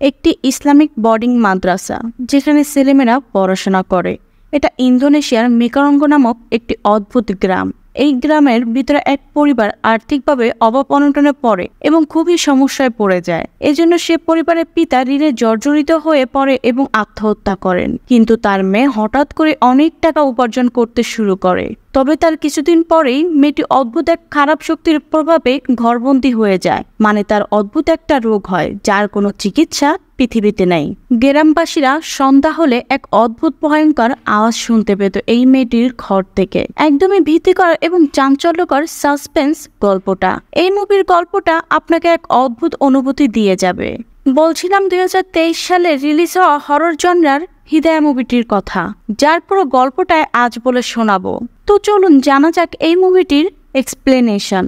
একটি Islamic boarding মাদ্রাসা, যেখানে ছেলেমেয়েরা পড়াশোনা করে। এটা ইন্দোনেশিয়ার মেকারঙ্গ নামক একটি অদ্ভুত গ্রাম। এই গ্রামের ভিতরে এক পরিবার আর্থিকভাবে অভাব অনটনে পড়ে এবং খুবই সমস্যায় পড়ে যায়। এজন্য সে পরিবারের পিতা ঋণে জর্জরিত হয়ে পড়ে এবং আত্মহত্যা করেন। কিন্তু তার মেয়ে হঠাৎ করে অনেক টাকা উপার্জন করতে শুরু করে। তবে তার কিছুদিন পরেই মেয়েটি অদ্ভুত এক খারাপ শক্তির প্রভাবে ঘরবন্দি হয়ে যায়। মানে তার অদ্ভুত একটা রোগ হয়, যার কোনো চিকিৎসা পৃথিবীতে নেই। গ্রামবাসীরা সন্ধ্যা হলে এক অদ্ভুত ভয়ঙ্কর আওয়াজ শুনতে পেত এই মেয়েটির ঘর থেকে। একদমই ভীতিকর এবং চাঞ্চল্যকর সাসপেন্স গল্পটা। এই মুভির গল্পটা আপনাকে এক অদ্ভুত অনুভূতি দিয়ে যাবে। বলছিলাম দু হাজার তেইশ সালে রিলিজ হওয়া হরর জনরার হৃদয়া মুভিটির কথা। যার পুরো গল্পটায় আজ বলে শোনাবো। তো চলুন জানা যাক এই মুভিটির এক্সপ্লেনেশন।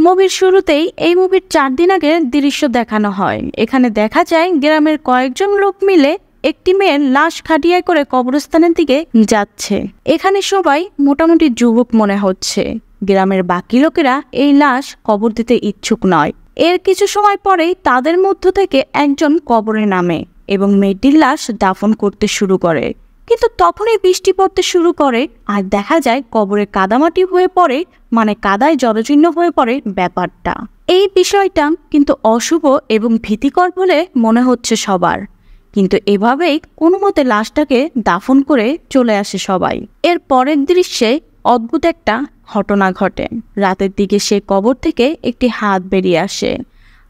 মুভির শুরুতেই এই মুভির চার দিন আগে দৃশ্য দেখানো হয়। এখানে দেখা যায় গ্রামের কয়েকজন লোক মিলে একটি মেয়ের লাশ খাটিয়ায় করে কবরস্থানের দিকে যাচ্ছে। এখানে সবাই মোটামুটি যুবক মনে হচ্ছে। গ্রামের বাকি লোকেরা এই লাশ কবর দিতে ইচ্ছুক নয়। এর কিছু সময় পরেই তাদের মধ্য থেকে একজন কবরে নামে এবং মেয়েটির লাশ দাফন করতে শুরু করে। কিন্তু তখনই বৃষ্টি পড়তে শুরু করে। আর দেখা যায় কবরে কাদামাটি হয়ে পড়ে মানে কাদায় জলচিহ্ন হয়ে পড়ে ব্যাপারটা। এই বিষয়টা কিন্তু অশুভ এবং ভীতিকর বলে মনে হচ্ছে সবার। কিন্তু এভাবেই কোনো মতে লাশটাকে দাফন করে চলে আসে সবাই। এর পরের দৃশ্যে অদ্ভুত একটা ঘটনা ঘটে। রাতের দিকে সে কবর থেকে একটি হাত বেরিয়ে আসে।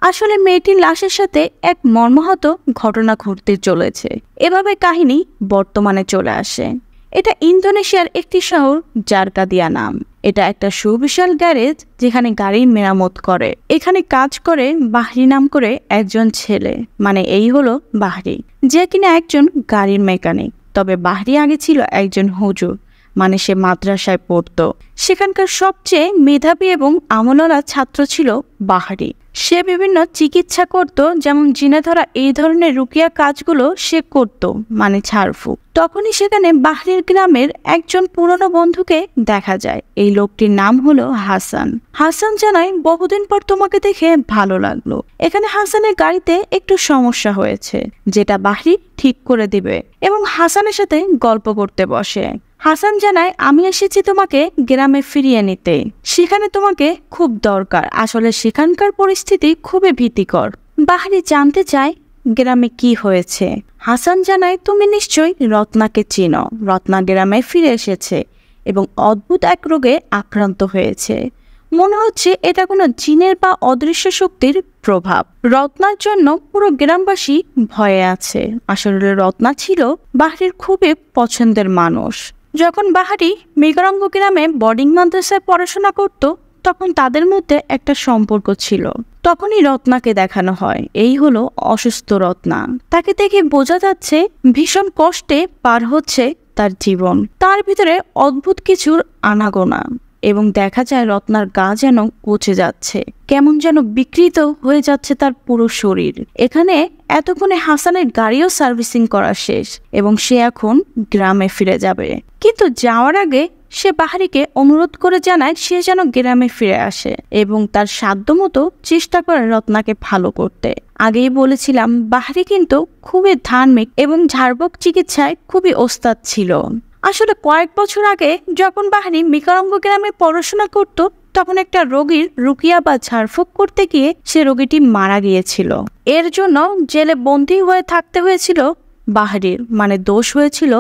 আসলে মেয়েটির লাশের সাথে এক মর্মাহত ঘটনা ঘটতে চলেছে। এভাবে কাহিনী বর্তমানে চলে আসে। এটা ইন্দোনেশিয়ার একটি শহর, জারকাদিয়া নাম। এটা একটা সুবিশাল গ্যারেজ যেখানে গাড়ি মেরামত করে। এখানে কাজ করে বাহরি নাম করে একজন ছেলে। মানে এই হলো বাহরি যে কিনা একজন গাড়ির মেকানিক। তবে বাহরি আগে ছিল একজন হুজুর। মানে সে মাদ্রাসায় পড়ত। সেখানকার সবচেয়ে মেধাবী এবং আমলালা ছাত্র ছিল বাহারি সে বিভিন্ন চিকিৎসা করত, যেমন জিনে ধরা এই ধরনের রুকিয়া কাজগুলো সে করত মানে ছাড়ফু। তখনই সেখানে বাহরির গ্রামের একজন পুরনো বন্ধুকে দেখা যায়। এই লোকটির নাম হলো হাসান। হাসান জানায়, বহুদিন পর তোমাকে দেখে ভালো লাগল। এখানে হাসানের গাড়িতে একটু সমস্যা হয়েছে, যেটা বাহরি ঠিক করে দিবে। এবং হাসানের সাথে গল্প করতে বসে। হাসান জানায়, আমি এসেছি তোমাকে গ্রামে ফিরিয়ে নিতে। সেখানে তোমাকে খুব দরকার। আসলে সেখানকার পরিস্থিতি খুবই ভীতিকর। বাহারি জানতে চায়, গ্রামে কি হয়েছে? হাসান জানায়, তুমি নিশ্চয়ই রত্নাকে চিনো। রত্না গ্রামে ফিরে এসেছে এবং অদ্ভুত এক রোগে আক্রান্ত হয়েছে। মনে হচ্ছে এটা কোনো জিনের বা অদৃশ্য শক্তির প্রভাব। রত্নার জন্য পুরো গ্রামবাসী ভয়ে আছে। আসলে রত্না ছিল বাহারির খুবই পছন্দের মানুষ। যখন বাহারি মেঘরঙ্গ গ্রামে বোর্ডিং মাদ্রাসায় পড়াশোনা করত, তখন তাদের মধ্যে একটা সম্পর্ক ছিল। তখনই রত্নাকে দেখানো হয়। এই হলো অসুস্থ রত্না। তাকে দেখে বোঝা যাচ্ছে ভীষণ কষ্টে পার হচ্ছে তার জীবন। তার ভিতরে অদ্ভুত কিছুর আনাগোনা। এবং দেখা যায় রত্নার গা যেন পচে যাচ্ছে। কেমন যেন বিকৃত হয়ে যাচ্ছে তার পুরো শরীর। এখানে এতক্ষণে হাসানের গাড়িও সার্ভিসিং করা শেষ এবং সে এখন গ্রামে ফিরে যাবে। কিন্তু যাওয়ার আগে সে বাহারিকে অনুরোধ করে জানায় সে যেন গ্রামে ফিরে আসে এবং তার সাধ্যমতো চেষ্টা করে রত্নাকে ভালো করতে। আগেই বলেছিলাম, বাহারি কিন্তু খুবই ধার্মিক এবং ঝাড়বক চিকিৎসায় খুবই ওস্তাদ ছিল। আসলে কয়েক বছর আগে যখন বাহিনী মিকারঙ্গ গ্রামে পড়াশোনা করত, তখন একটা রোগীর রুকিয়া বা ঝাড়ফুঁক করতে গিয়ে সে রোগীটি মারা গিয়েছিল। এর জন্য জেলে বন্দি হয়ে থাকতে হয়েছিল বাহারির মানে দোষ হয়েছিল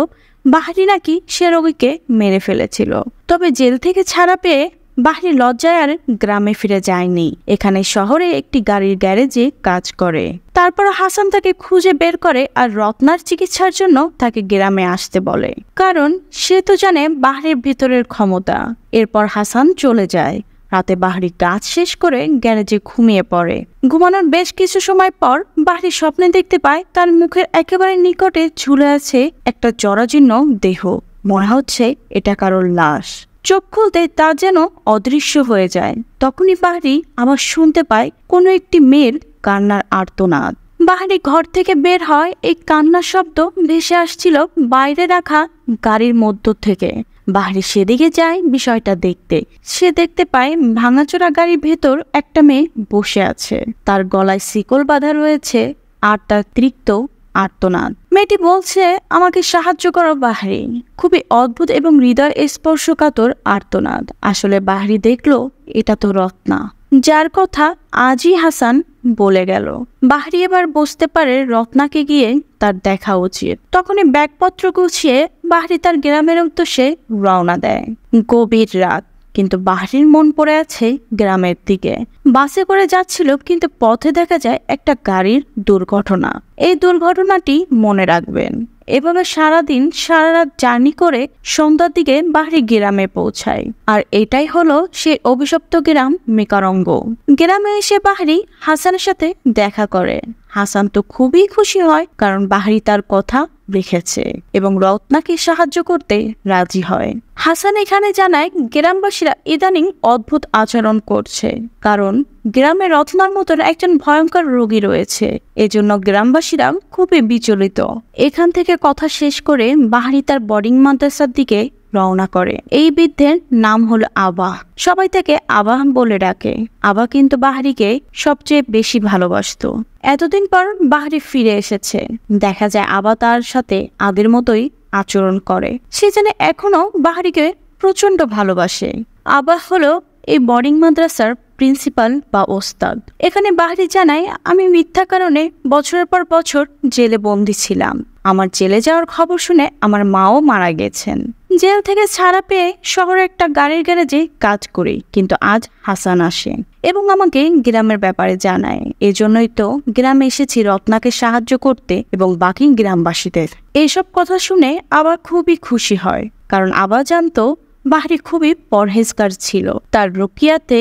বাহারি নাকি সে রোগীকে মেরে ফেলেছিল। তবে জেল থেকে ছাড়া পেয়ে বাহারি লজ্জায় আর গ্রামে ফিরে যায়নি। এখানে শহরে একটি গাড়ির গ্যারেজে কাজ করে। তারপর হাসান তাকে খুঁজে বের করে আর রত্নার চিকিৎসার জন্য তাকে গ্রামে আসতে বলে। কারণ সে তো জানে বাহারির ভিতরের ক্ষমতা। এরপর হাসান চলে যায়। রাতে বাহারি কাজ শেষ করে গ্যারেজে ঘুমিয়ে পড়ে। ঘুমানোর বেশ কিছু সময় পর বাহারি স্বপ্নে দেখতে পায় তার মুখের একেবারে নিকটে ঝুলে আছে একটা জরাজীর্ণ দেহ। মনে হচ্ছে এটা কারোর লাশ। চোখ খুলতে তা যেন অদৃশ্য হয়ে যায়। তখনই বাহারি আবার শুনতে পায়, কোনো একটি মেয়ের কান্নার আর্তনাদ। বাহারি ঘর থেকে বের হয়, এই কান্নার শব্দ ভেসে আসছিল বাইরে রাখা গাড়ির মধ্য থেকে। বাহারি সেদিকে যায় বিষয়টা দেখতে। সে দেখতে পায়, ভাঙাচোরা গাড়ির ভেতর একটা মেয়ে বসে আছে। তার গলায় শিকল বাঁধা রয়েছে আর তার তৃপ্ত আর্তনাদ। মেয়েটি বলছে, আমাকে সাহায্য করো বাহরি খুবই অদ্ভুত এবং হৃদয় স্পর্শকাতর আর্তনাদ। আসলে বাহরি দেখল, এটা তো রত্না। যার কথা আজি হাসান বলে গেল। বাহরি এবার বসতে পারে রত্নাকে গিয়ে তার দেখা উচিত। তখনই ব্যাগপত্র গুছিয়ে বাহরি তার গ্রামের উদ্দেশ্যে রওনা দেয়। গভীর রাত। কিন্তু বাহরির মন পড়ে আছে গ্রামের দিকে। বাসে করে যাচ্ছিল কিন্তু পথে দেখা যায় একটা গাড়ির দুর্ঘটনা। এই দুর্ঘটনাটি মনে রাখবেন। এভাবে সারাদিন সারা রাত জার্নি করে সন্ধ্যার দিকে বাহরি গ্রামে পৌঁছায়। আর এটাই হলো সেই অভিশপ্ত গ্রাম মেকারঙ্গ। গ্রামে এসে বাহরি হাসানের সাথে দেখা করে। হাসান তো খুবই খুশি হয় কারণ বাহরি তার কথা রেখেছে এবং রত্নাকে সাহায্য করতে রাজি হয়। হাসান এখানে জানায়, গ্রামবাসীরা ইদানিং অদ্ভুত আচরণ করছে। কারণ, গ্রামে রত্নার মতন একজন ভয়ঙ্কর রোগী রয়েছে। এজন্য গ্রামবাসীরা খুবই বিচলিত। এখান থেকে কথা শেষ করে বাহারি তার বোর্ডিং মাদ্রাসার দিকে রওনা করে। এই বৃদ্ধের নাম হলো আবাহ সবাই তাকে আবাহ বলে ডাকে। আবা কিন্তু বাহারিকে সবচেয়ে বেশি ভালোবাসত। এতদিন পর বাহারি ফিরে এসেছে। দেখা যায় আবা তার সাথে আগের মতোই আচরণ করে। সে যেন এখনও বাহারিকে প্রচণ্ড ভালোবাসে। আবাহ হলো এই বোর্ডিং মাদ্রাসার প্রিন্সিপাল বা ওস্তাদ। এখানে বাহারি জানায়, আমি মিথ্যা কারণে বছরের পর বছর জেলে বন্দি ছিলাম। আমার জেলে যাওয়ার খবর শুনে আমার মাও মারা গেছেন। জেল থেকে ছাড়া পেয়ে শহরে একটা গাড়ির গ্যারেজে কাজ করি, কিন্তু আজ হাসান আসে এবং আমাকে গ্রামের ব্যাপারে জানায়। এজন্যই তো গ্রামে এসেছি রত্নাকে সাহায্য করতে এবং বাকি গ্রামবাসীদের। এইসব কথা শুনে আবার খুবই খুশি হয়, কারণ আবার জানতো বাহারি খুবই পরহেজগার ছিল। তার রুকিয়াতে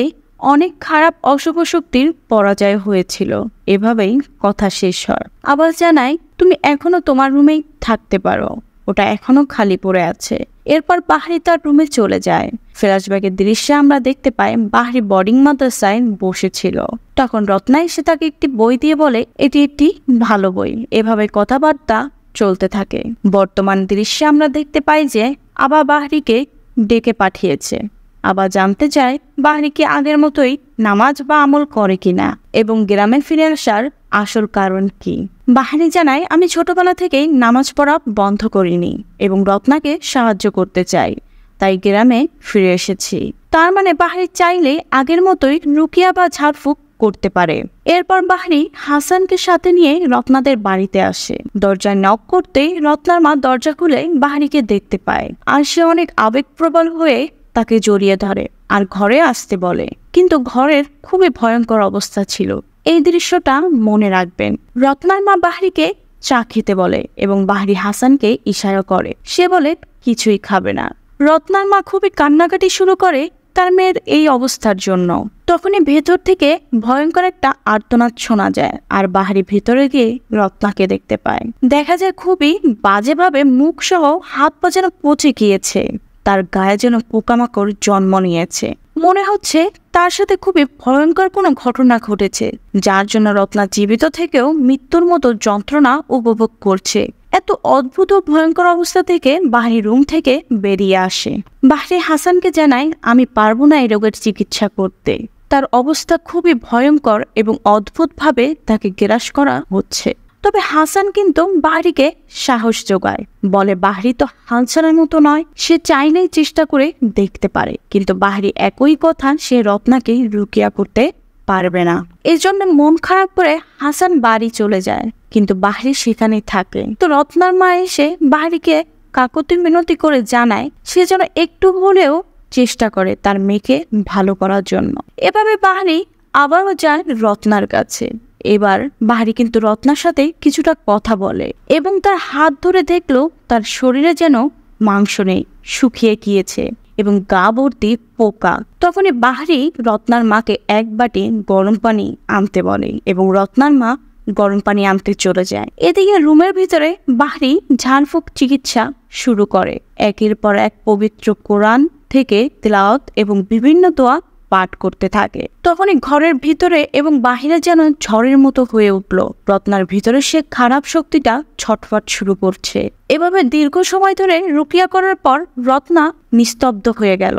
অনেক খারাপ অশুভ শক্তির পরাজয় হয়েছিল। এভাবেই কথা শেষ হয়। আবার জানাই তুমি এখনও তোমার রুমেই থাকতে পারো। ওটা এখনও খালি পড়ে আছে। এরপর বাহারি তার রুমে চলে যায়। ফ্ল্যাশব্যাগের দৃশ্যে আমরা দেখতে পাই বাহারি বোর্ডিং মাদ্রাসায় বসেছিল। তখন রত্না এসে তাকে একটি বই দিয়ে বলে, এটি একটি ভালো বই। এভাবে কথাবার্তা চলতে থাকে। বর্তমান দৃশ্যে আমরা দেখতে পাই যে আবা বাহারিকে ডেকে পাঠিয়েছে। আবার জানতে চায় বাহারি কি আগের মতোই নামাজ বা আমল করে কিনা এবং গ্রামে ফিরে আসার আসল কারণ কি। বাহারি জানায়, আমি ছোটবেলা থেকেই নামাজ পড়া বন্ধ করিনি এবং রত্নাকে সাহায্য করতে চাই, তাই গ্রামে ফিরে এসেছি। তার মানে বাহারি চাইলে আগের মতোই রুকিয়া বা ঝাড়ফুঁক করতে পারে। এরপর বাহারি হাসানকে সাথে নিয়ে রত্নাদের বাড়িতে আসে। দরজায় নক করতেই রত্নার মা দরজা খুলে বাহারিকে দেখতে পায়। আর সে অনেক আবেগপ্রবল হয়ে তাকে জড়িয়ে ধরে আর ঘরে আসতে বলে। কিন্তু ঘরের খুবই ভয়ঙ্কর অবস্থা ছিল। এই দৃশ্যটা মনে রাখবেন। রত্নার মা বাহারিকে চা খেতে বলে এবং বাহারি হাসানকে ইশারা করে। সে বলে, কিছুই খাবে না। রত্নার মা খুবই কান্নাকাটি শুরু করে তার মেয়ের এই অবস্থার জন্য। তখনই ভেতর থেকে ভয়ঙ্কর একটা আর্তনাদ শোনা যায় আর বাহারি ভেতরে গিয়ে রত্নাকে দেখতে পায়। দেখা যায় খুবই বাজেভাবে মুখ সহ হাত পা যেন পচে গিয়েছে। তার গায়ে যেন পোকামাকড় জন্ম নিয়েছে। মনে হচ্ছে তার সাথে খুবই ভয়ঙ্কর কোনো ঘটনা ঘটেছে, যার জন্য রত্না জীবিত থেকেও মৃত্যুর মতো যন্ত্রণা উপভোগ করছে। এত অদ্ভুত ভয়ঙ্কর অবস্থা থেকে বাহারি রুম থেকে বেরিয়ে আসে। বাহারি হাসানকে জানায়, আমি পারব না এই রোগের চিকিৎসা করতে। তার অবস্থা খুবই ভয়ঙ্কর এবং অদ্ভুতভাবে তাকে গ্রাস করা হচ্ছে। তবে হাসান কিন্তু বাহরিকে সাহস যোগায়। বলে বাহরি তো হালছালের মতো নয়, সে চাইলেই চেষ্টা করে দেখতে পারে। কিন্তু বাহরি একই কথা সে রত্নাকে রুকিয়া করতে পারবে না। এই জন্য মন খারাপ করে হাসান বাড়ি চলে যায়, কিন্তু বাহরি সেখানেই থাকে। তো রত্নার মা এসে বাহরিকে কাকতি মিনতি করে জানায়, সে যেন একটু হলেও চেষ্টা করে তার মেয়েকে ভালো করার জন্য। এভাবে বাহরি আবারও যায় রত্নার কাছে। এবার বাহারি কিন্তু রত্নার সাথে কিছুটা কথা বলে এবং তার হাত ধরে দেখল তার শরীরে যেন মাংস নেই, শুকিয়ে গিয়েছে এবং গা ভর্তি পোকা। তখনই বাহারি রত্নার মাকে এক বাটি গরম পানি আনতে বলে এবং রত্নার মা গরম পানি আনতে চলে যায়। এদিকে রুমের ভিতরে বাহারি ঝাড়ফুঁক চিকিৎসা শুরু করে। একের পর এক পবিত্র কোরআন থেকে তেলাওয়াত এবং বিভিন্ন দোয়া পাঠ করতে থাকে। তখনই ঘরের ভিতরে এবং বাহিরে যেন ঝড়ের মতো হয়ে উঠল। রত্নার ভিতরে সে খারাপ শক্তিটা ছটফট শুরু করছে। এভাবে দীর্ঘ সময় ধরে রুকিয়া করার পর রত্না নিস্তব্ধ হয়ে গেল।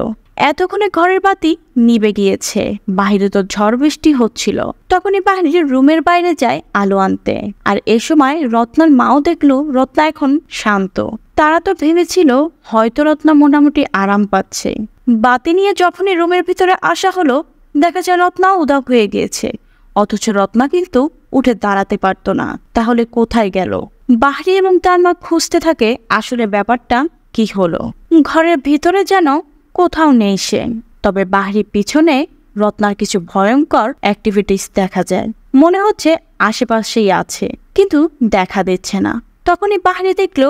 এতক্ষণে ঘরের বাতি নিবে গিয়েছে। বাহিরে তো ঝড় বৃষ্টি হচ্ছিল। তখনই বাহিরে রুমের বাইরে যায় আলো আনতে। আর এ সময় রত্নার মাও দেখল রত্না এখন শান্ত। তারা তো ভেবেছিল হয়তো রত্না মোটামুটি আরাম পাচ্ছে। বাতি নিয়ে যখনই রুমের ভিতরে আসা হলো, দেখা যায় রত্না উদাও হয়ে গিয়েছে। অথচ রত্না কিন্তু উঠে দাঁড়াতে পারত না। তাহলে কোথায় গেল? বাহরি এবং তার মা খুঁজতে থাকে আসলে ব্যাপারটা কি হলো। ঘরের ভিতরে যেন কোথাও নেই সে। তবে বাহরির পিছনে রত্নার কিছু ভয়ঙ্কর অ্যাক্টিভিটিস দেখা যায়। মনে হচ্ছে আশেপাশেই আছে, কিন্তু দেখা দিচ্ছে না। তখনই বাহিরে দেখল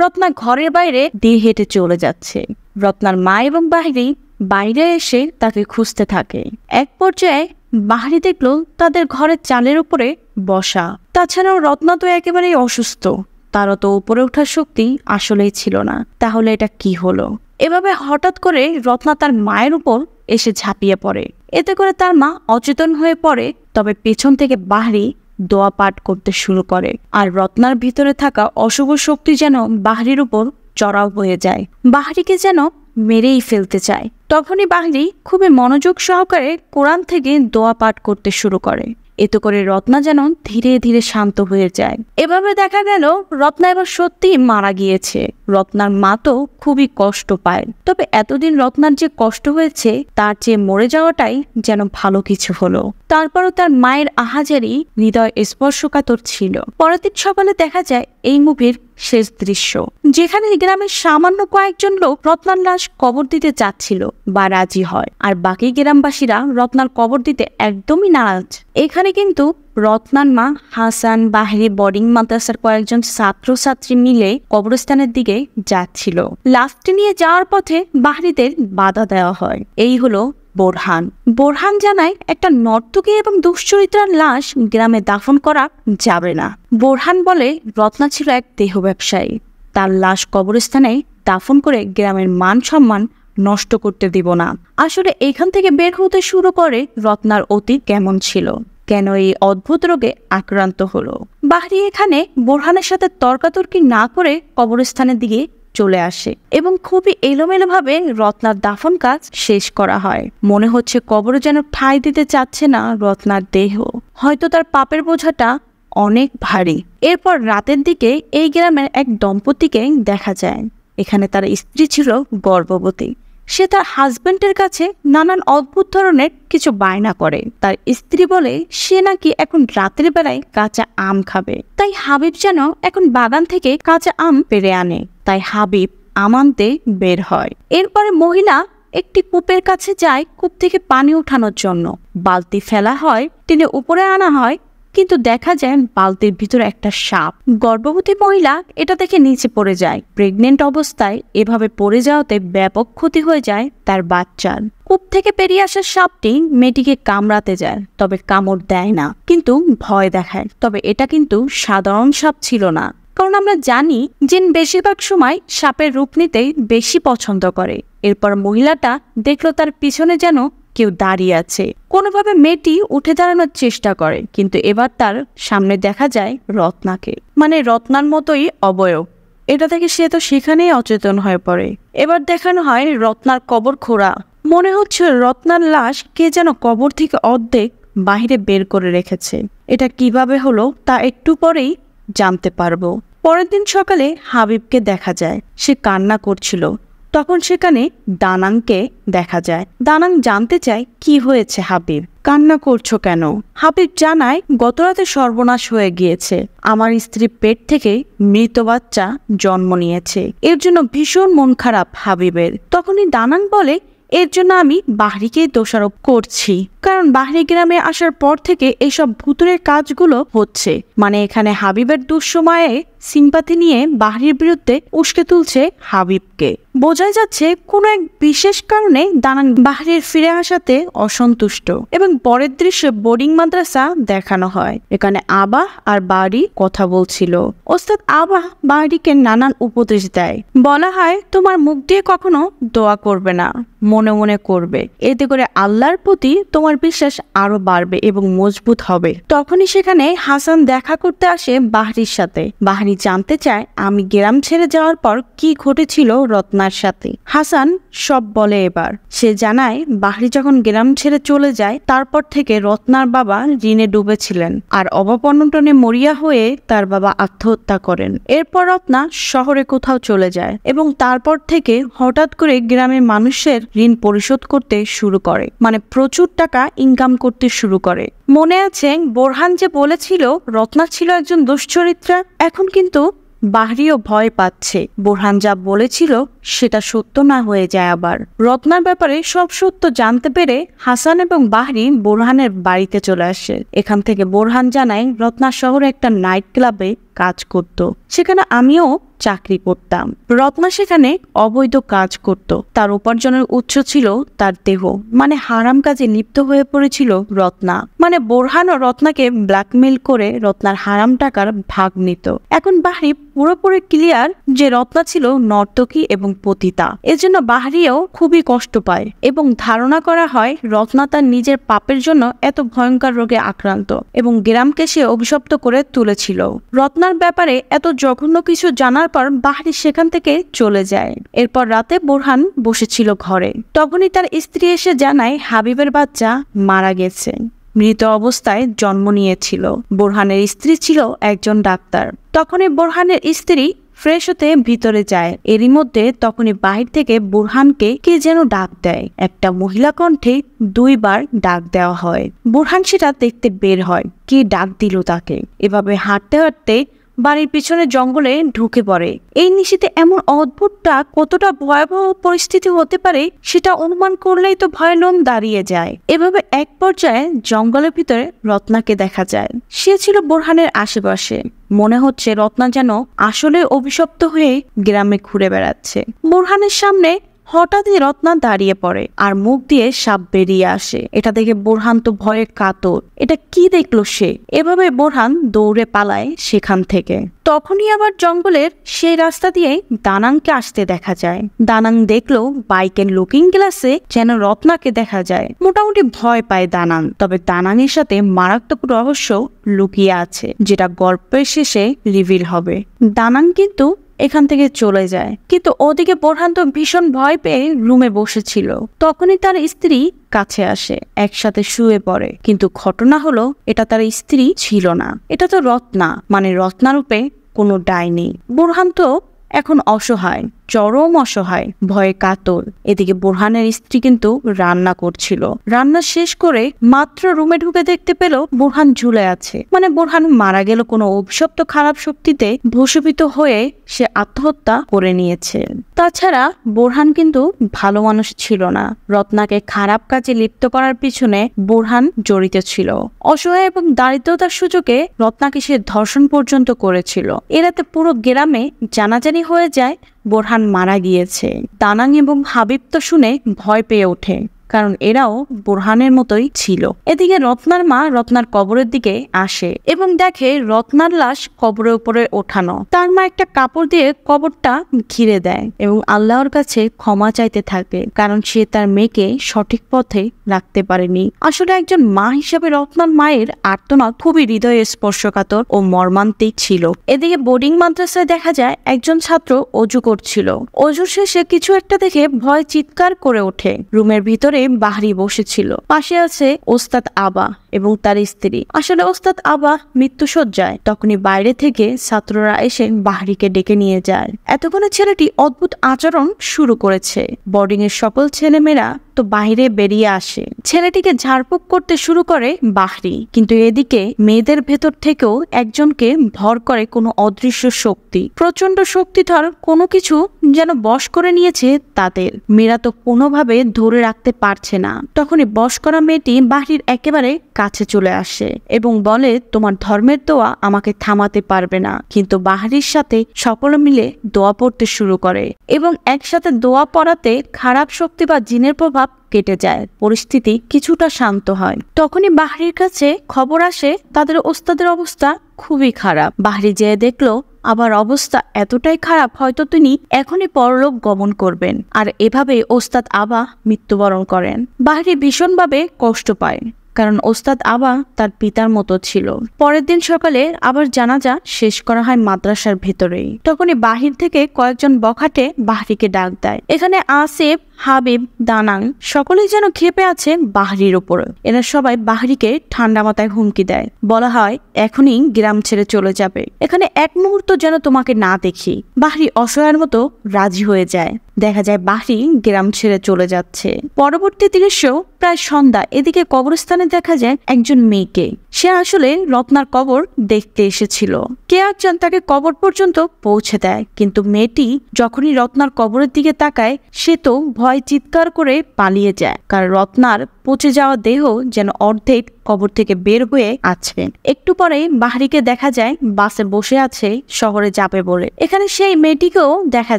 রত্না ঘরের বাইরে দিয়ে হেঁটে চলে যাচ্ছে। রত্নার মা এবং বাহিরি বাইরে এসে তাকে খুঁজতে থাকে। এক পর্যায়ে বাহারি দেখল তাদের ঘরের চালের উপরে বসা। তাছাড়াও রত্না তো একেবারেই অসুস্থ। তারও তো উপরে ওঠার শক্তি আসলেই ছিল না। তাহলে এটা কি হলো? এভাবে হঠাৎ করে রত্না তার মায়ের উপর এসে ঝাঁপিয়ে পড়ে। এতে করে তার মা অচেতন হয়ে পড়ে। তবে পেছন থেকে বাহারি দোয়া পাঠ করতে শুরু করে। আর রত্নার ভিতরে থাকা অশুভ শক্তি যেন বাহারির উপর চড়াও হয়ে যায়। বাহারিকে যেন মেরেই ফেলতে চায়। তখনই বাহারি খুবই মনোযোগ সহকারে কোরআন থেকে দোয়া পাঠ করতে শুরু করে। এতে করে রত্না যেন ধীরে ধীরে শান্ত হয়ে যায়। এভাবে দেখা গেল রত্না এবার সত্যি মারা গিয়েছে। রত্নার মা তো খুবই কষ্ট পায়। তবে এতদিন রত্নার যে কষ্ট হয়েছে, তার চেয়ে মরে যাওয়াটাই যেন ভালো কিছু হলো। তারপরও তার মায়ের আহাজারি হৃদয় স্পর্শকাতর ছিল। পরের দিন সকালে দেখা যায় এই মুভির শেষ দৃশ্য, যেখানে গ্রামের সামান্য কয়েকজন লোক রত্নার লাশ কবর দিতে চাচ্ছিল বা রাজি হয়। আর বাকি গ্রামবাসীরা রত্নার কবর দিতে একদমই নারাজ। এখানে কিন্তু রত্নার মা হাসান বাহিরে বোর্ডিং মাদ্রাসার কয়েকজন ছাত্রছাত্রী মিলে কবরস্থানের দিকে যাচ্ছিল। লাশটি নিয়ে যাওয়ার পথে বাহিনীদের বাধা দেওয়া হয়। এই হলো বোরহান। বোরহান জানায়, একটা নর্তকী এবং দুশ্চরিত্রার লাশ গ্রামে দাফন করা যাবে না। বোরহান বলে, রত্না ছিল এক দেহ ব্যবসায়ী। তার লাশ কবরস্থানে দাফন করে গ্রামের মান সম্মান নষ্ট করতে দিব না। আসলে এখান থেকে বের হতে শুরু করে রত্নার অতীত কেমন ছিল। কেন এই অদ্ভুত রোগে আক্রান্ত হলো? বাহরি এখানে বোরহানের সাথে তর্কাতর্কি না করে কবরস্থানের দিকে চলে আসে এবং খুবই এলোমেলোভাবে রত্নার দাফন কাজ শেষ করা হয়। মনে হচ্ছে কবরে যেন ঠাঁই দিতে চাচ্ছে না রত্নার দেহ। হয়তো তার পাপের বোঝাটা অনেক ভারী। এরপর রাতের দিকে এই গ্রামের এক দম্পতিকে দেখা যায়। এখানে তার স্ত্রী ছিল গর্ভবতী। সে তার হাজবেন্ডের কাছে নানান অদ্ভুত ধরনের কিছু বায়না করে। তার স্ত্রী বলে, সে নাকি এখন রাতের বেলায় কাঁচা আম খাবে। তাই হাবিব যেন এখন বাগান থেকে কাঁচা আম পেরে আনে। তাই হাবিব আমানতে বের হয়। এরপরে মহিলা একটি কূপের কাছে যায় কূপ থেকে পানি ওঠানোর জন্য। বালতি ফেলা হয়, টেনে উপরে আনা হয়, কিন্তু দেখা যায় বালতির ভিতরে একটা সাপ। গর্ভবতী মহিলা এটা দেখে নিচে পড়ে যায়। প্রেগনেন্ট অবস্থায় এভাবে পড়ে যাওয়াতে ব্যাপক ক্ষতি হয়ে যায় তার বাচ্চার কূপ থেকে পেরিয়ে আসা সাপটি মেয়েটিকে কামড়াতে যায়, তবে কামড় দেয় না, কিন্তু ভয় দেখায়। তবে এটা কিন্তু সাধারণ সাপ ছিল না। কারণ আমরা জানি জিন বেশিরভাগ সময় সাপের রূপ নিতেই বেশি পছন্দ করে। এরপর মহিলাটা দেখল তার পিছনে যেন কেউ দাঁড়িয়ে আছে। কোনোভাবে মেয়েটি উঠে দাঁড়ানোর চেষ্টা করে, কিন্তু এবার তার সামনে দেখা যায় রত্নাকে। মানে রত্নার মতোই অবয়ব। এটা থেকে সে তো সেখানেই অচেতন হয়ে পড়ে। এবার দেখানো হয় রত্নার কবর খোঁড়া। মনে হচ্ছে রত্নার লাশ কে যেন কবর থেকে অর্ধেক বাহিরে বের করে রেখেছে। এটা কীভাবে হলো তা একটু পরেই জানতে পারব। পরের দিন সকালে হাবিবকে দেখা যায়। সে কান্না করছিল। তখন সেখানে দানাংকে দেখা যায়। দানাং জানতে চায়, কি হয়েছে হাবিব? কান্না করছ কেন? হাবিব জানায়, গতরাতে সর্বনাশ হয়ে গিয়েছে। আমার স্ত্রী পেট থেকে মৃত বাচ্চা জন্ম নিয়েছে। এর জন্য ভীষণ মন খারাপ হাবিবের। তখনই দানাং বলে, এর জন্য আমি বাহরিকেই দোষারোপ করছি। কারণ বাহরি গ্রামে আসার পর থেকে এইসব ভুতুরের কাজগুলো হচ্ছে। মানে এখানে হাবিবের দুঃসময়ে সিম্পাতি নিয়ে বাহরির বিরুদ্ধে উস্কে তুলছে হাবিবকে। বোঝাই যাচ্ছে কোনো এক বিশেষ কারণে দানান বাহরির ফিরে আসাতে অসন্তুষ্ট এবং পরের দৃশ্যে বোর্ডিং মাদ্রাসা দেখানো হয়। এখানে আবাহ আর বাড়ি কথা বলছিল। ওস্তাদ আবাহ বাড়িকে নানান উপদেশ দেয়। বলা হয়, তোমার মুখ দিয়ে কখনো দোয়া করবে না, মনে মনে করবে। এতে করে আল্লাহর প্রতি তোমার আমার বিশ্বাস আরও বাড়বে এবং মজবুত হবে। তখনই সেখানে হাসান দেখা করতে আসে বাহরির সাথে। বাহরি জানতে চায় আমি গ্রাম ছেড়ে যাওয়ার পর কি ঘটেছিল রত্নার সাথে। হাসান, সব বলে এবার। সে জানায়, বাহরি যখন গ্রাম ছেড়ে চলে যায়, তারপর থেকে রত্নার বাবা ঋণে ডুবেছিলেন আর অভাব অনটনে মরিয়া হয়ে তার বাবা আত্মহত্যা করেন। এরপর রত্না শহরে কোথাও চলে যায় এবং তারপর থেকে হঠাৎ করে গ্রামের মানুষের ঋণ পরিশোধ করতে শুরু করে। মানে প্রচুর টাকা ইনকাম করতে শুরু করে। মনে আছে, বোরহান যে বলেছিল, রত্না ছিল একজন দুশ্চরিত্রা, এখন কিন্তু বাহরিও ভয় পাচ্ছে। বোরহান যা বলেছিল, সেটা সত্য না হয়ে যায় আবার। রত্নার ব্যাপারে সব সত্য জানতে পেরে হাসান এবং বাহরি বোরহানের বাড়িতে চলে আসে। এখান থেকে বোরহান জানায়, রত্না শহরে একটা নাইট ক্লাবে কাজ করত। সেখানে আমিও চাকরি করতাম। রত্না সেখানে অবৈধ কাজ করত। তার উপার্জনের উৎস ছিল তার দেহ। মানে হারাম কাজে লিপ্ত হয়ে পড়েছিল রত্না। মানে বোরহান ও রত্নাকে ব্ল্যাকমেল করে রত্নার হারাম টাকার ভাগ নিত। এখন বাহরি পুরোপুরি ক্লিয়ার যে রত্না ছিল নর্তকী এবং পতিতা। এজন্য বাহরিও খুবই কষ্ট পায় এবং ধারণা করা হয় রত্না তার নিজের পাপের জন্য এত ভয়ঙ্কর রোগে আক্রান্ত এবং গ্রামকে সে অভিশপ্ত করে তুলেছিল। রত্নার ব্যাপারে এত জঘন্য কিছু জানার পর বাহারি সেখান থেকে চলে যায়। এরপর রাতে বোরহান বসেছিল ঘরে। তখনই তার স্ত্রী এসে জানায়, হাবিবের বাচ্চা মারা গেছে। মৃত অবস্থায় জন্ম নিয়েছিল। বোরহানের স্ত্রী ছিল একজন ডাক্তার। তখনই বোরহানের স্ত্রী ফ্রেশ হতে ভিতরে যায়। এরই মধ্যে তখনই বাহির থেকে বুরহানকে কে যেন ডাক দেয়। একটা মহিলা কণ্ঠে দুইবার ডাক দেওয়া হয়। বুরহান সেটা দেখতে বের হয়। কে ডাক দিল তাকে? এভাবে হাঁটতে হাঁটতে বাড়ির পিছনে জঙ্গলে ঢুকে পড়ে। এই নিশীতে এমন অদ্ভুতটা কতটা ভয়াবহ পরিস্থিতি হতে পারে সেটা অনুমান করলেই তো ভয় লোম দাঁড়িয়ে যায়। এভাবে এক পর্যায়ে জঙ্গলের ভিতরে রত্নাকে দেখা যায়। সে ছিল বোরহানের আশেপাশে। মনে হচ্ছে রত্না যেন আসলে অভিশপ্ত হয়ে গ্রামে ঘুরে বেড়াচ্ছে। বোরহানের সামনে হঠাৎই রত্না দাঁড়িয়ে পড়ে আর মুখ দিয়ে সাপ বেরিয়ে আসে। এটা দেখে বোরহান তো ভয়ে কাতর। এটা কি দেখল সে? এভাবে বোরহান দৌড়ে পালায় সেখান থেকে। তখনই আবার জঙ্গলের সেই রাস্তা দিয়ে দানাংকে আসতে দেখা যায়। দানাং দেখল বাইকের লুকিং গ্লাসে যেন রত্নাকে দেখা যায়। মোটামুটি ভয় পায় দানাং। তবে দানাংয়ের সাথে মারাত্মক রহস্য লুকিয়ে আছে, যেটা গল্পের শেষে রিভিল হবে। দানাং কিন্তু এখান থেকে চলে যায়। কিন্তু ওদিকে বোরহান তো ভীষণ ভয় পেয়ে রুমে বসেছিল। তখনই তার স্ত্রী কাছে আসে, একসাথে শুয়ে পড়ে। কিন্তু ঘটনা হলো, এটা তার স্ত্রী ছিল না। এটা তো রত্না মানে রত্নারূপে কোনো ডাইনি বোরহান তো এখন অসহায়। চরম অসহায়, ভয়ে কাতর। এদিকে বোরহানের স্ত্রী কিন্তু রান্না করছিল। রান্না শেষ করে মাত্র রুমে ঢুকে দেখতে পেল বোরহান ঝুলে আছে। মানে বোরহান মারা গেল কোনো অভিশপ্ত খারাপ শক্তিতে ভূষিত হয়ে সে আত্মহত্যা করে নিয়েছে। তাছাড়া বোরহান কিন্তু ভালো মানুষ ছিল না। রত্নাকে খারাপ কাজে লিপ্ত করার পিছনে বোরহান জড়িত ছিল। অসহায় এবং দারিদ্রতার সুযোগে রত্নাকে সে ধর্ষণ পর্যন্ত করেছিল। এরাতে পুরো গ্রামে জানাজানি হয়ে যায় বোরহান মারা গিয়েছে। দানাং এবং হাবিব তো শুনে ভয় পেয়ে ওঠে। কারণ এরাও বোরহানের মতোই ছিল। এদিকে রত্নার মা রত্নার কবরের দিকে আসে এবং দেখে রত্নার লাশ কবরের উপরে ওঠানো। তার মা একটা কাপড় দিয়ে কবরটা ঘিরে দেয় এবং আল্লাহর কাছে ক্ষমা চাইতে থাকে, কারণ সে তার মেয়েকে সঠিক পথে রাখতে পারেনি। আসলে একজন মা হিসেবে রত্নার মায়ের আর্তনাদ খুবই হৃদয় স্পর্শকাতর ও মর্মান্তিক ছিল। এদিকে বোর্ডিং মাদ্রাসায় দেখা যায় একজন ছাত্র অজু করছিল। অজু শেষে কিছু একটা দেখে ভয় চিৎকার করে ওঠে। রুমের ভিতরে বাহারি বসেছিল। পাশে আছে ওস্তাদ আবা এবং তার স্ত্রী। আসলে ওস্তাদ আবা মৃত্যুসজ্জায় তখনই বাইরে থেকে ছাত্ররা এসে বাহারিকে ডেকে নিয়ে যায়। এতক্ষণে ছেলেটি অদ্ভুত আচরণ শুরু করেছে। বোর্ডিং এর সকল ছেলেমেয়েরা তো বাইরে বেরিয়ে আসে। ছেলেটিকে ঝাড়ফুঁক করতে শুরু করে বাহরি। কিন্তু এদিকে মেয়েদের ভেতর থেকেও একজনকে ভর করে কোনো অদৃশ্য শক্তি। প্রচণ্ড শক্তিধর কোনো কিছু যেন বশ করে নিয়েছে তাদের। মেয়েরা তো কোনোভাবে ধরে রাখতে পারছে না। তখনই বশ করা মেয়েটি বাহরির একেবারে কাছে চলে আসে এবং বলে, তোমার ধর্মের দোয়া আমাকে থামাতে পারবে না। কিন্তু বাহারির সাথে সকলে মিলে দোয়া পড়তে শুরু করে এবং একসাথে দোয়া পড়াতে খারাপ শক্তি বা জিনের প্রভাব কেটে যায়, পরিস্থিতি কিছুটা শান্ত হয়। তখনই বাহারির কাছে খবর আসে, তাদের ওস্তাদের অবস্থা খুবই খারাপ। বাহারি যেয়ে দেখল আবার অবস্থা এতটাই খারাপ, হয়তো তিনি এখনই পরলোক গমন করবেন। আর এভাবে ওস্তাদ আবা মৃত্যুবরণ করেন। বাহিরে ভীষণভাবে কষ্ট পায়, কারণ ওস্তাদ আবা তার পিতার মতো ছিল। পরের দিন সকালে আবার জানাজা শেষ করা হয় মাদ্রাসার ভেতরেই। তখনই বাহির থেকে কয়েকজন বখাটে বাহরিকে ডাক দেয়। এখানে আসিফ হাবিব, দানাং সকলেই যেন খেপে আছে বাহরির ওপর। এরা সবাই বাহরিকে ঠান্ডা মাথায় হুমকি দেয়। বলা হয়, এখনই গ্রাম ছেড়ে চলে যাবে। এখানে এক মুহূর্ত যেন তোমাকে না দেখি। বাহরি অসহায়ের মতো রাজি হয়ে যায়। দেখা যায় বাহরি গ্রাম ছেড়ে চলে যাচ্ছে। পরবর্তী দৃশ্য প্রায় সন্ধ্যা। এদিকে কবরস্থানে দেখা যায় একজন মেয়েকে। সে আসলে রত্নার কবর দেখতে এসেছিল। কে একজন তাকে কবর পর্যন্ত পৌঁছে দেয়। কিন্তু মেয়েটি যখনই রত্নার কবরের দিকে তাকায়, সে তো ভয় চিৎকার করে পালিয়ে যায়। কারণ রত্নার পচে যাওয়া দেহ যেন অর্ধেক কবর থেকে বের হয়ে আছে। একটু পরে বাহারিকে দেখা যায় বাসে বসে আছে শহরে যাবে বলে। এখানে সেই মেয়েটিকেও দেখা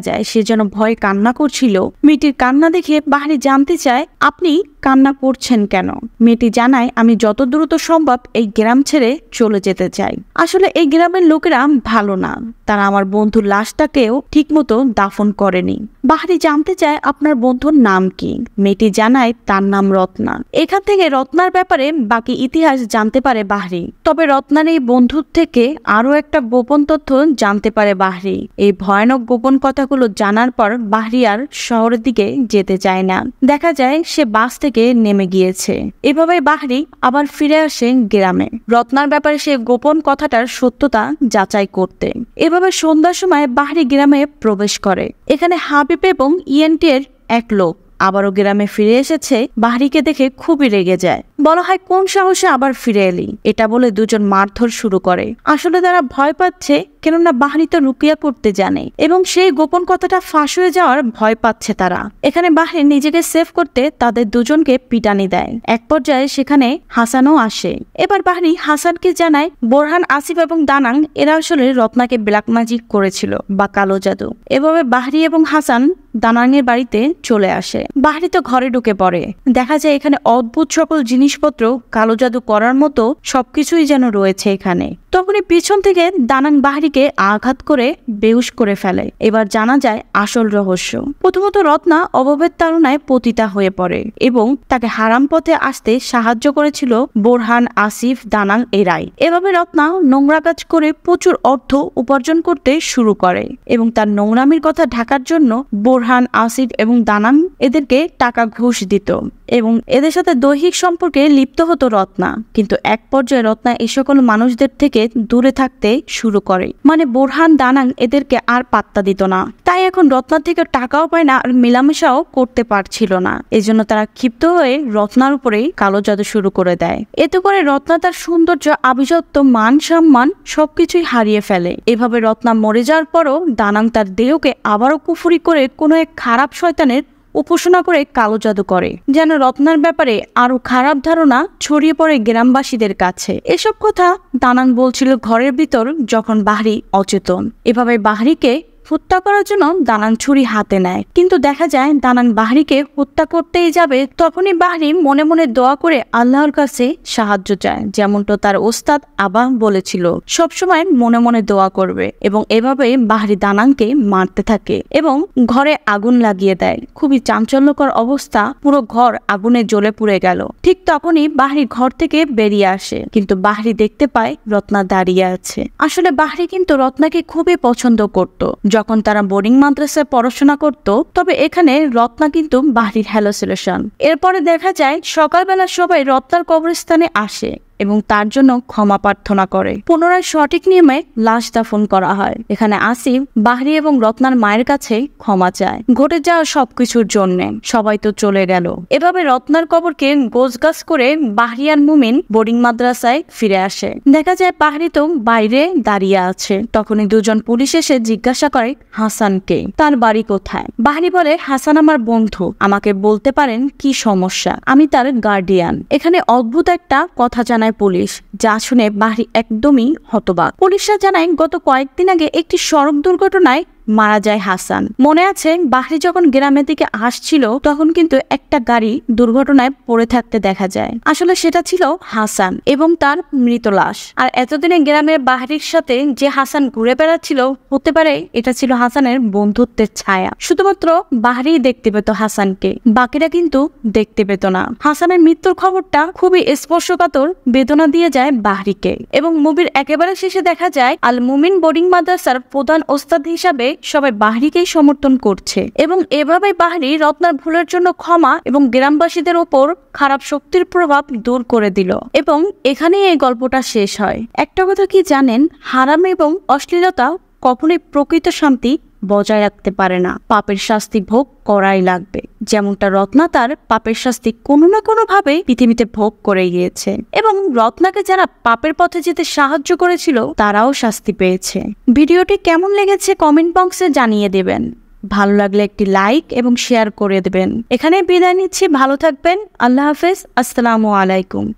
যায়, সে যেন ভয়ে কান্না করছিল। মেয়েটির কান্না দেখে বাহারি জানতে চায়, আপনি কান্না করছেন কেন? মেয়েটি জানায়, আমি যত দ্রুত সম্ভব এই গ্রাম ছেড়ে চলে যেতে চাই। আসলে এই গ্রামের লোকেরা ভালো না। তারা আমার বন্ধুর লাশটাকেও ঠিকমতো দাফন করেনি। বাহারি জানতে চায়, আপনার বন্ধুর নাম কি? মেয়েটি জানায়, তার নাম রত্না। এখান থেকে রত্নার ব্যাপারে বাকি ইতিহাস জানতে পারে বাহরি। তবে রত্নার এই বন্ধুর থেকে আরও একটা গোপন তথ্য জানতে পারে বাহরি। এই ভয়ানক গোপন কথাগুলো জানার পর বাহরি আর শহরের দিকে যেতে চায় না। দেখা যায় সে বাস থেকে নেমে গিয়েছে। এভাবে বাহরি আবার ফিরে আসে গ্রামে। রত্নার ব্যাপারে সে গোপন কথাটার সত্যতা যাচাই করতে। এভাবে সন্ধ্যার সময় বাহরি গ্রামে প্রবেশ করে। এখানে হাবিব এবং ইএনটি এর এক লোক। আবারও গ্রামে ফিরে এসেছে, বাহরিকে দেখে খুবই রেগে যায়। বলা হয়, কোন সাহসে আবার ফিরে এলি? এটা বলে দুজন মারধর শুরু করে। আসলে তারা ভয় পাচ্ছে কেননা বাহিনী তো রুকিয়া করতে জানে এবং সেই গোপন কথাটা ফাঁস হয়ে যাওয়ার ভয় পাচ্ছে তারা। এখানে বাহিনী নিজেকে সেভ করতে তাদের দুজনকে পিটানি দেয়। এক পর্যায়ে সেখানে হাসানও আসে। এবার বাহিনী হাসানকে জানায়, বোরহান, আসিফ এবং দানাং, এরা আসলে রত্নাকে ব্ল্যাক ম্যাজিক করেছিল বা কালো জাদু। এভাবে বাহরি এবং হাসান দানাংয়ের বাড়িতে চলে আসে। বাহরি তো ঘরে ঢুকে পড়ে। দেখা যায় এখানে অদ্ভুত সকল জিনিসপত্র কালো জাদু করার মতো সবকিছুই যেন রয়েছে এখানে। তখনই পিছন থেকে দানাং বাহারিকে আঘাত করে বেহুশ করে ফেলে। এবার জানা যায় আসল রহস্য। প্রথমত রত্না অববেদ তাড়নায় পতিতা হয়ে পড়ে এবং তাকে হারাম পথে আসতে সাহায্য করেছিল বোরহান আসিফ দানাং এরাই। এভাবে রত্না নোংরা কাজ করে প্রচুর অর্থ উপার্জন করতে শুরু করে এবং তার নোংরামির কথা ঢাকার জন্য বোরহান আসিফ এবং দানাং এদেরকে টাকা ঘুষ দিত এবং এদের সাথে দৈহিক সম্পর্কে লিপ্ত হতো রত্না। কিন্তু এক পর্যায়ে রত্না এই সকল মানুষদের থেকে দূরে থাকতে শুরু করে। মানে বোরহান দানাং এদেরকে আর পাত্তা দিত না। তাই এখন রত্নার থেকে টাকাও পায় না আর মেলামেশাও করতে পারছিল না। এজন্য তারা ক্ষিপ্ত হয়ে রত্নার উপরেই কালো জাদু শুরু করে দেয়। এতে করে রত্না তার সৌন্দর্য, আভিজাত্য, মান সম্মান সবকিছুই হারিয়ে ফেলে। এভাবে রত্না মরে যাওয়ার পরও দানাং তার দেহকে আবারও কুফুরি করে কোনো এক খারাপ শয়তানের উপাসনা করে কালো জাদু করে, যেন রত্নার ব্যাপারে আরও খারাপ ধারণা ছড়িয়ে পড়ে গ্রামবাসীদের কাছে। এসব কথা দানান বলছিল ঘরের ভিতর যখন বাহারি অচেতন। এভাবে বাহারিকে হত্যা করার জন্য দানান ছুরি হাতে নেয়। কিন্তু দেখা যায় দানান বাহারিকে হত্যা করতেই যাবে, তখনই বাহারি মনে মনে দোয়া করে আল্লাহর কাছে সাহায্য চায়, যেমনটা তার ওস্তাদ আবাহ বলেছিল। সবসময় মনে মনে দোয়া করবে এবং এভাবে বাহারি দানানকে মারতে থাকে এবং ঘরে আগুন লাগিয়ে দেয়। খুবই চাঞ্চল্যকর অবস্থা, পুরো ঘর আগুনে জ্বলে পুড়ে গেল। ঠিক তখনই বাহারি ঘর থেকে বেরিয়ে আসে, কিন্তু বাহারি দেখতে পায় রত্না দাঁড়িয়ে আছে। আসলে বাহারি কিন্তু রত্নাকে খুবই পছন্দ করত। যখন তারা বোর্ডিং মাদ্রাসায় পড়াশোনা করত, তবে এখানে রত্না কিন্তু বাহির হ্যালোসিলেশন। এরপরে দেখা যায়, সকালবেলা সবাই রত্নার কবরস্থানে আসে। এবং তার জন্য ক্ষমা প্রার্থনা করে। পুনরায় সঠিক নিয়মে লাশ দাফন করা হয়। এখানে আসিফ, বাহরি এবং রত্নার মায়ের কাছে ক্ষমা চায়। ঘটে যাওয়া সবকিছুর জন্য। সবাই তো চলে গেল। এভাবে রত্নার কবরকে গোছগাছ করে বাহরিয়ান মুমিন বোর্ডিং মাদ্রাসায় ফিরে আসে। দেখা যায় বাহরি তো বাইরে দাঁড়িয়ে আছে। তখনই দুজন পুলিশ এসে জিজ্ঞাসা করে, হাসানকে? তার বাড়ি কোথায়? বাহরি বলে, হাসান আমার বন্ধু। আমাকে বলতে পারেন কি সমস্যা? আমি তার গার্ডিয়ান এখানে অদ্ভুত একটা কথা জানায় জানায় পুলিশ, যা শুনে বাহরি একদমই হতবাক। পুলিশরা জানায়, গত কয়েকদিন আগে একটি সড়ক দুর্ঘটনায় মারা যায় হাসান। মনে আছে, বাহরি যখন গ্রামের দিকে আসছিল, তখন কিন্তু একটা গাড়ি দুর্ঘটনায় পড়ে থাকতে দেখা যায়। আসলে সেটা ছিল হাসান এবং তার মৃত লাশ। আর এতদিনে গ্রামের বাহরির সাথে যে হাসান ঘুরে বেড়াচ্ছিল, হতে পারে এটা ছিল হাসানের বন্ধুত্বের ছায়া। শুধুমাত্র বাহরি দেখতে পেত হাসানকে, বাকিরা কিন্তু দেখতে পেত না। হাসানের মৃত্যুর খবরটা খুবই স্পর্শকাতর বেদনা দিয়ে যায় বাহরিকে। এবং মুভির একেবারে শেষে দেখা যায় আল মুমিন বোর্ডিং মাদ্রাসার প্রধান ওস্তাদ হিসাবে সবাই বাহরিকেই সমর্থন করছে। এবং এভাবে বাহরি রত্নার ভুলের জন্য ক্ষমা এবং গ্রামবাসীদের ওপর খারাপ শক্তির প্রভাব দূর করে দিল। এবং এখানেই এই গল্পটা শেষ হয়। একটা কথা কি জানেন? হারাম এবং অশ্লীলতা কখনোই প্রকৃত শান্তি বজায় রাখতে পারে না। পাপের শাস্তি ভোগ করাই লাগবে। যেমনটা রত্না, তার পাপের শাস্তি কোনো না কোনো ভাবে পৃথিবীতে ভোগ করে গিয়েছে। এবং রত্নাকে যারা পাপের পথে যেতে সাহায্য করেছিল, তারাও শাস্তি পেয়েছে। ভিডিওটি কেমন লেগেছে কমেন্ট বক্সে জানিয়ে দেবেন। ভালো লাগলে একটি লাইক এবং শেয়ার করে দেবেন। এখানে বিদায় নিচ্ছি। ভালো থাকবেন। আল্লাহ হাফেজ। আসসালামু আলাইকুম।